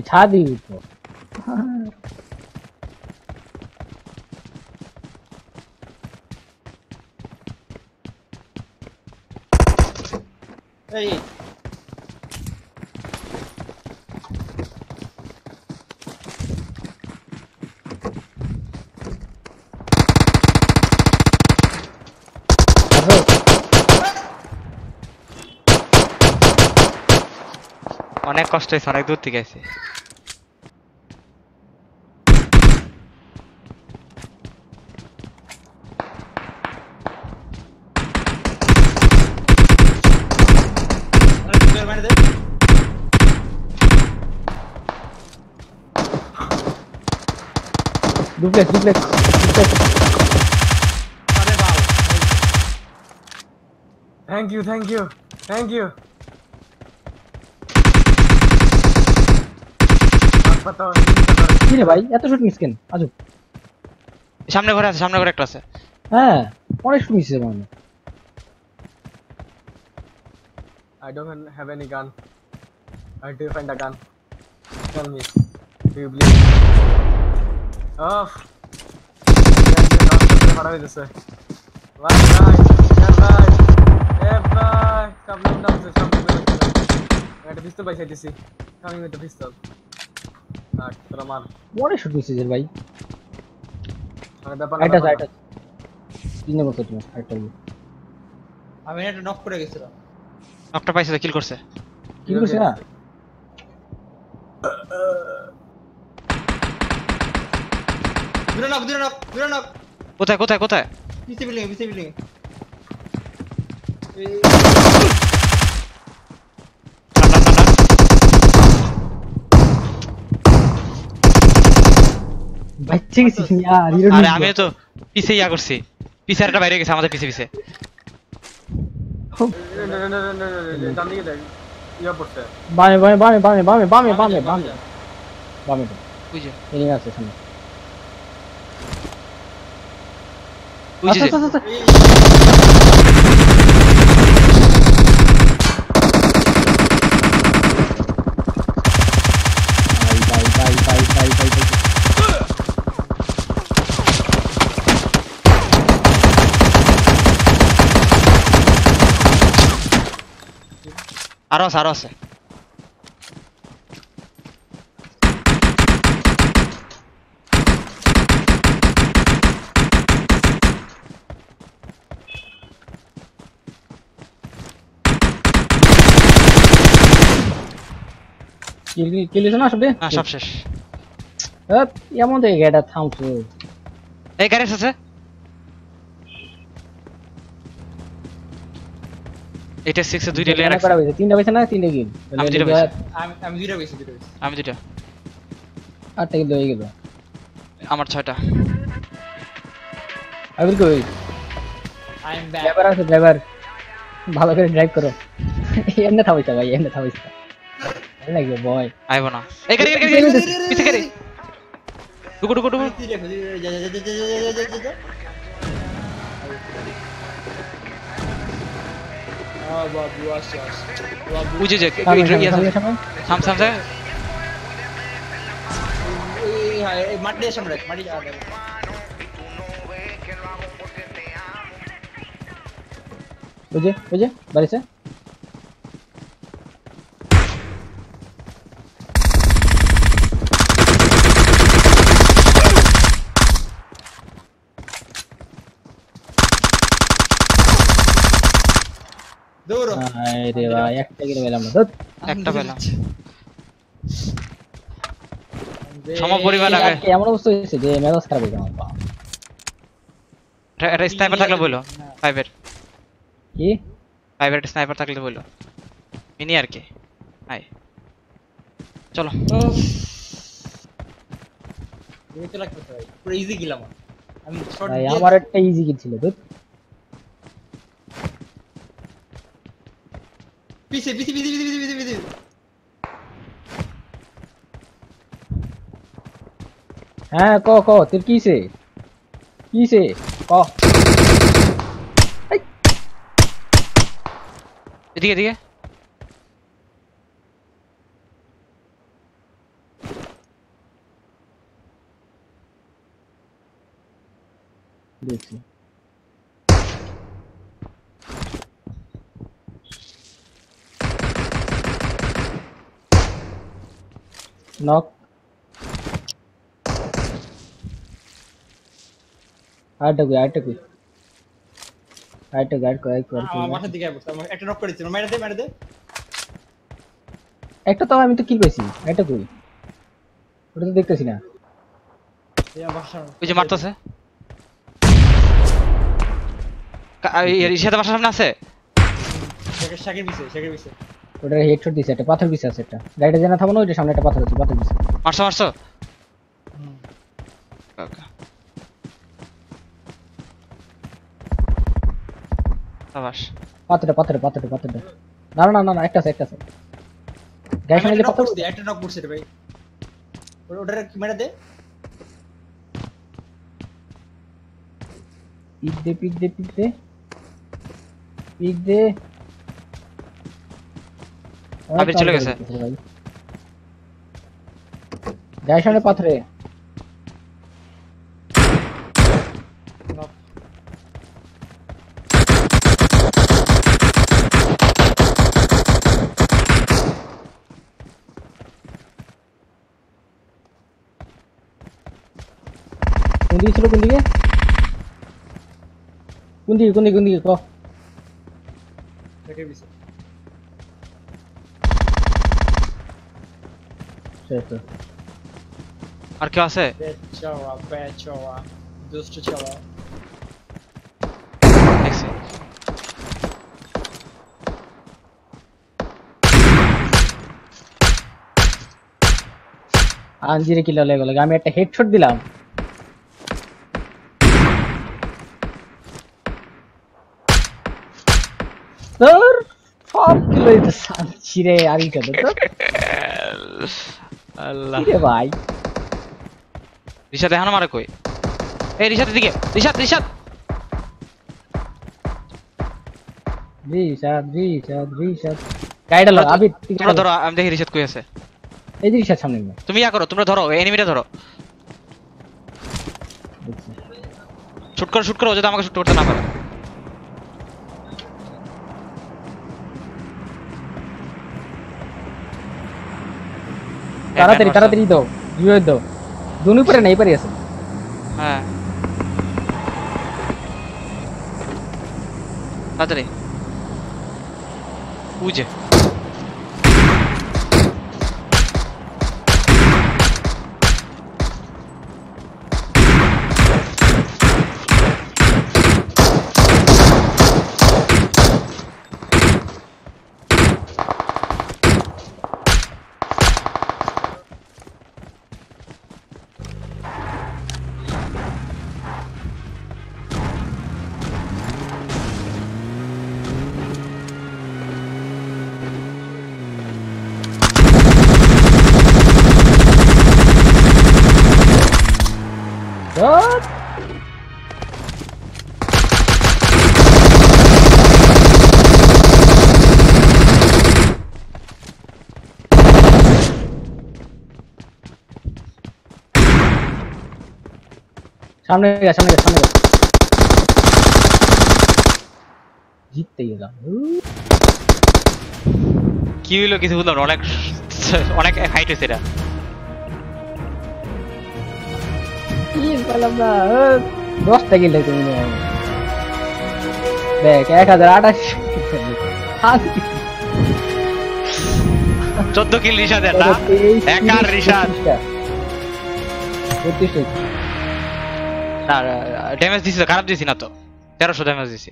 बिछा दी तो অনেক কষ্ট হয়েছে অনেক দূর থেকে আছে ডুপ্লেক্স ডুপ্লেক্স ডুপ্লেক্স আরে বাল thank you thank you thank you হাসপাতাল কি রে ভাই এত শুট মিস কেন আজু সামনে ঘরে আছে সামনে ঘরে একটা আছে হ্যাঁ অনেক শুট মিস মানে I don't have any gun. Where do you find a gun? Tell me. Do you believe? খারাপ হয়ে গেছে ভাই ভাই ভাই এ ভাই কামড় নামছে সামনে একটা পিস্তল পাইছে দিছি কামিং উইথ দ্য পিস্তল আর তোরা মার। অনেক শুট মিস ভাই? মানে ব্যাপার এটা এটা। তিন নম্বর তো তোমার একটা আমি একটা নক করে গেছিলাম। নকটা পাইছে কিল করছে। কি করছে না? দূরে নক দূরে নক দূরে নক কোথায় কোথায় কোথায় পিছে বিল্ডিং পিছে বিল্ডিং ঠান্ডা ঠান্ডা বাচ্চা গেছি আর হিরো আরে আমি তো পিছে ইয়া করছি পিছে একটা বাইরে গেছে আমাদের পিছে পিছে এ, না, না, না, না, না, না, না, ডান দিকে দেখ ইয়া পড়ছে বামে বামে বামে বামে বামে বামে বামে বামে বামে তো বুঝে এনিমি আছে সামনে 走走走走走！拜拜拜拜拜拜拜！啊！对对对对！啊！啊！啊！啊！啊！啊！啊！啊！啊！啊！না সব? শেষ। এমন দেখে গাড়িটা থামছো এই গাড়ি আছে? এটা সিক্স এ দুইটা লেয়ার কেন তিনটা পেয়েছে না তিনটা কিল? আমি দুইটা। আমি আমি দুইটা গেছি দুইটা গেছি আমি দুইটা। আটটা কিল হয়ে গেল। আমার ছয়টা। আবির কই? আই এম ব্যাক ড্রাইভার আছে ড্রাইভার। ভালো করে ড্রাইভ করো। এমনি থামাইছা ভাই এমনি থামাইছা। I like your boy. I wanna. Hey, करे करे करे पीछे करे. रुको रुको रुको. मुझे जग इधर ही है हम समझे मट्टी समझे मट्टी आ गए मुझे मुझे बारिश है দৌড়ো। আরে ভাই একটা কিলো পেলাম না। একটা পেলাম। সম পরিমাণ আগে। এমন অবস্থা হয়েছে যে মেজাজ খারাপ হয়ে গেল আমার এটা- স্নাইপার থাকলে বলল ফাইভের কি? ফাইভের স্নাইপার থাকলে বলল মিনি আর কি। হাই চলো। ভাই পুরো ইজি গেলাম আমি আমার একটা ইজি কিল ছিল पीछे पीछे पीछे पीछे पीछे पीछे पीछे হ্যাঁ ক ক তোর কিসে কিসে ক এদিকে এদিকে দেখছি নক আরেকটা কই আরেকটা কই আরেকটা গাইড কর কর, মাথার দিকে আসছে একটা নক করেছিল মেরে দে মেরে দে। একটা তো আমি তো কিল পেয়েছি একটা কই ওটা তো দেখতেছি না। ওই যে মারতেছে। ইসাতে বাসার সামনে আছে? শাকের পিছে শাকের পিছে। ওটা হেডশট দিছে একটা পাথর পিছে আছে একটা। গাড়িটা জানা থামো না ওইটা সামনে একটা পাথর আছে পাথর পিছে মারছো মারছো. সাবাস পাথরটা পাথরটা পাথরটা পাথরটা। না না না না একটা আছে একটা আছে। গাড়ির সামনে আমি যে একটা পাথর করছি, একটা নক করছে রে ভাই। ওটা- ওটারে কি মেরে দে? পিক দে পিক দে পিক দে। পিক দে। अब फिर चलो कैसे डैश वाले पत्थर है। कुंदी चलो कुंदी के। कुंदी कुंदी कुंदी को देखे भी sir. দিকে কোন দিকে ক শাকের পিছে শেষ তো। আর কেউ আছে বেচারা বেচারা দুষ্ট চাওয়া দেখছি আঞ্জিরে কিল হয়ে গেল আমি একটা হেডশট দিলাম তোর সব কিল হইতে ছিঁড়ে আর ইটা তো আল্লাহ। রে ভাই? রিশাদ এখনও মারে কই? এই রিশাদের দিকে রিশাদ রিশাদ। রিশাদ রিশাদ রিশাদ। গাইডা লো আবি তোমরা ধরো আমি দেখি রিশাদ কই আছে। এই যে রিশাদ সামনে তুমি ইয়া করো তোমরা ধরো এনিমিটা ধরো। দেখছি শুট করো শুট করো যাতে আমাকে শুট করতে না পারে। তাড়াতাড়ি তাড়াতাড়ি দাও জুয়ে দাও দুনি পরে নাই পারি আছে হ্যাঁ তাড়াতাড়ি বুঝে ধর। সামনে গেছে সামনে গেছে সামনে গেছে। জিততে গেলাম কি হইল, কিছু বুঝলাম অনেক অনেক হাইট হয়েছে এটা। কি পেলাম না দশটা কিল তুমি দেখ এক হাজার আঠাশ চোদ্দ কিল রিসাদ না? একার রিসাদ না ড্যামেজ দিছি তো খারাপ দিছি না তো। তেরোশো ড্যামেজ দিছি।